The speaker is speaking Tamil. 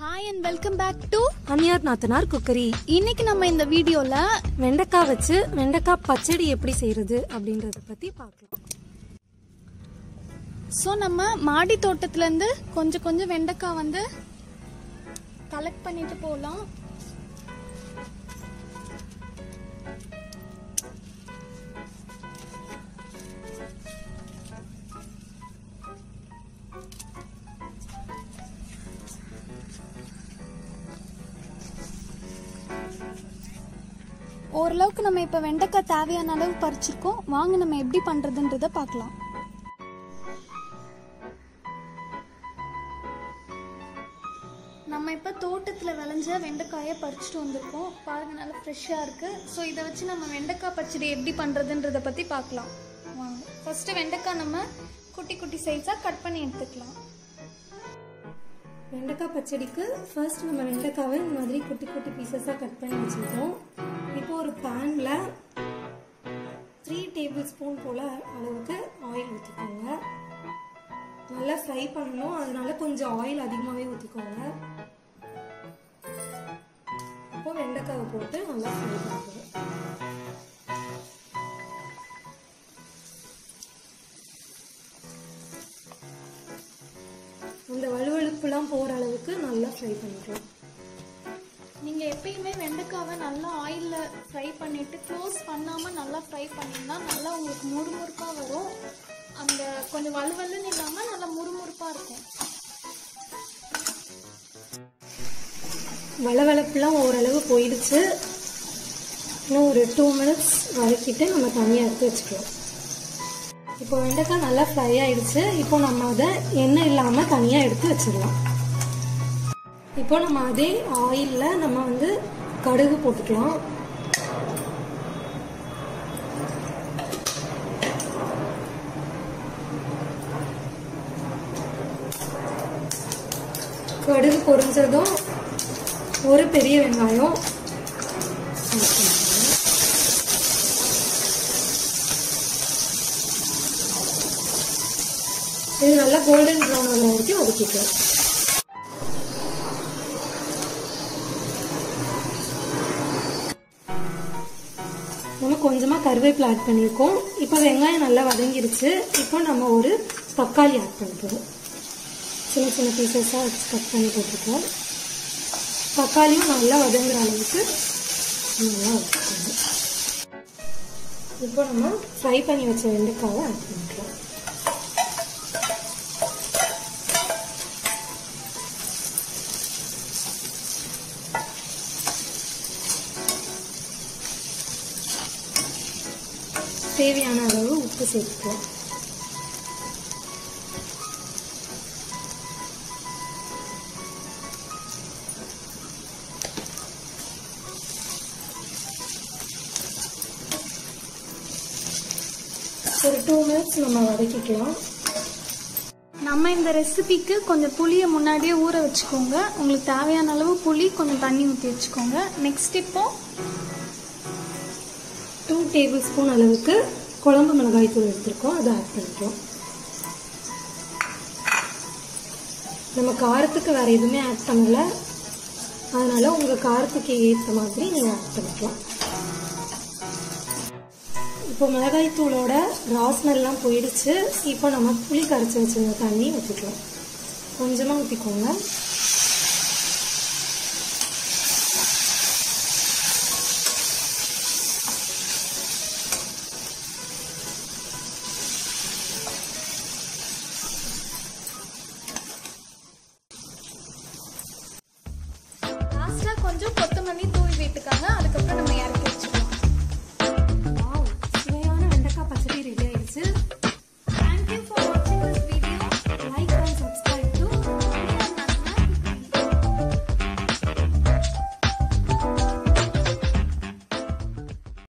Hi and welcome back to அந்நியார் நாத்தனார் குக்கரி. இன்னைக்கு நம்ம இந்த வீடியோல வெண்டைக்காய் வச்சு வெண்டைக்காய் பச்சடி எப்படி செய்யறது அப்படின்றத பத்தி பார்க்கலாம். ஸோ நம்ம மாடி தோட்டத்துல இருந்து கொஞ்சம் கொஞ்சம் வெண்டைக்காய் வந்து கலெக்ட் பண்ணிட்டு போகலாம் ஓரளவுக்கு நம்ம இப்போ வெண்டைக்காய் தேவையான அளவு பறிச்சிருக்கோம். வாங்க நம்ம எப்படி பண்றதுன்றத பார்க்கலாம். நம்ம இப்போ தோட்டத்தில் விளைஞ்ச வெண்டைக்காயை பறிச்சுட்டு வந்திருக்கோம். பாருங்க நல்லா ஃப்ரெஷ்ஷாக இருக்கு. ஸோ இதை வச்சு நம்ம வெண்டைக்காய் பச்சடி எப்படி பண்ணுறதுன்றதை பற்றி பார்க்கலாம். வாங்க. ஃபர்ஸ்ட் வெண்டைக்காய் நம்ம குட்டி குட்டி சைஸாக கட் பண்ணி எடுத்துக்கலாம். வெண்டைக்காய் பச்சடிக்கு ஃபர்ஸ்ட் நம்ம வெண்டைக்காவை இந்த மாதிரி குட்டி குட்டி பீசஸாக கட் பண்ணி வச்சுருக்கோம். இப்போ ஒரு பேனில் த்ரீ டேபிள் ஸ்பூன் போல் அளவுக்கு ஆயில் ஊற்றிக்கோங்க நல்லா ஃப்ரை பண்ணணும். அதனால கொஞ்சம் ஆயில் அதிகமாகவே ஊற்றிக்கோங்க இப்போ வெண்டைக்காவை போட்டு நல்லா ஃப்ரை பண்ணிக்கணும் இந்த வலுவழுப்புலாம் போகிற அளவுக்கு நல்லா ஃப்ரை பண்ணிக்கலாம். நீங்கள் எப்பயுமே வெண்டைக்காவை நல்லா ஆயிலில் ஃப்ரை பண்ணிவிட்டு க்ளோஸ் பண்ணாமல் நல்லா ஃப்ரை பண்ணிங்கன்னா நல்லா உங்களுக்கு முறுமுறுப்பாக வரும். அந்த கொஞ்சம் வலுவலுன்னு இல்லாமல் நல்லா முறுமுறுப்பாக இருக்கும். வளவளப்புலாம் ஓரளவு போயிடுச்சு. இன்னும் ஒரு டூ மினிட்ஸ் வதக்கிட்டு நம்ம தனியாக எடுத்து வச்சுக்கலாம். இப்போ வெண்டைக்காய் நல்லா ஃப்ரை ஆயிடுச்சு. இப்போ நம்ம அதை எண்ணெய் இல்லாமல் தனியாக எடுத்து வச்சிடலாம் இப்போ நம்ம அதே ஆயிலில் நம்ம வந்து கடுகு போட்டுக்கலாம். கடுகு பொரிஞ்சதும் ஒரு பெரிய வெங்காயம். இது நல்லா கோல்டன் ப்ரௌன் வரைக்கும் ஒதுக்கிக்கலாம். நம்ம கொஞ்சமாக கருவேப்பிலை ஆட் பண்ணியிருக்கோம் இப்போ வெங்காயம் நல்லா வதங்கிருச்சு. இப்போ நம்ம ஒரு தக்காளி ஆட் பண்ணுறோம் சின்ன சின்ன பீசஸாக கட் பண்ணி போட்டிருக்கோம். தக்காளியும் நல்லா வதங்குற அளவுக்கு நல்லா வச்சுக்கணும் இப்போ நம்ம ஃப்ரை பண்ணி வச்ச வெண்டைக்காவை ஆட் பண்ணிக்கலாம். தேவையான அளவு உப்பு சேர்த்துக்கலாம் ஒரு டூ மினிட்ஸ் நம்ம வதக்கிக்கலாம். நம்ம இந்த ரெசிபிக்கு கொஞ்சம் புளியை முன்னாடியே ஊற வச்சுக்கோங்க. உங்களுக்கு தேவையான அளவு புளி கொஞ்சம் தண்ணி ஊற்றி வச்சுக்கோங்க. நெக்ஸ்ட் இப்போ டூ டேபிள் ஸ்பூன் அளவுக்கு குழம்பு மிளகாய் தூள் எடுத்திருக்கோம். அதை ஆட் பண்ணிக்கலாம் நம்ம காரத்துக்கு வேறு எதுவுமே ஆட் பண்ணல. அதனால் உங்கள் காரத்துக்கு ஏற்ற மாதிரி நீங்கள் ஆட் பண்ணிக்கலாம். இப்போ மிளகாய் தூளோட ராஸ்மெல்லாம் போயிடுச்சு. இப்போ நம்ம புளி கரைச்சி வச்சிருந்த தண்ணி ஊற்றிக்கலாம் கொஞ்சமாக ஊற்றிக்கோங்க hami ko, wait ka